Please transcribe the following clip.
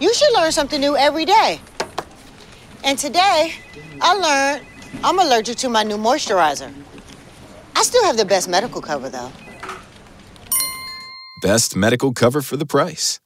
You should learn something new every day. And today, I learned I'm allergic to my new moisturizer. I still have the best medical cover, though. Best medical cover for the price.